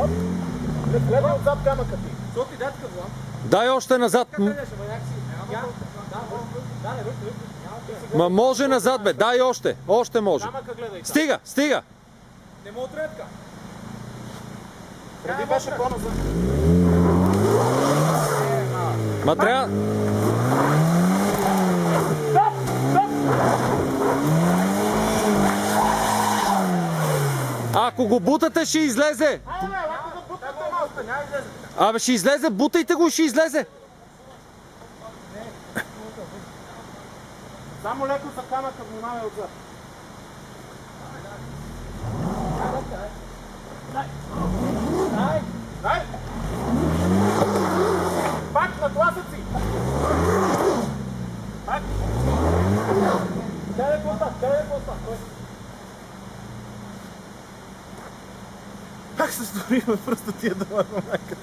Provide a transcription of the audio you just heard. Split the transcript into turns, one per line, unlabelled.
Оп! Гледай отзад камъка ти.
Що ти дядка влам?
Дай още назад. Ма може назад, бе. Дай още. Още може.
Камъка гледай.
Стига, стига.
Не мога третка.
Преди беше по-назад.
Ма трябва... Ако го бутате, ще
излезе.
Абе, ще излезе, бутайте го, ще излезе.
Само леко за камъка, внимавай отзад.
Дай.
Дай! Пак на тласъци! Пак!
Къде е поста? Къде е поста?
Пак се стори в пръста тия дала на майка.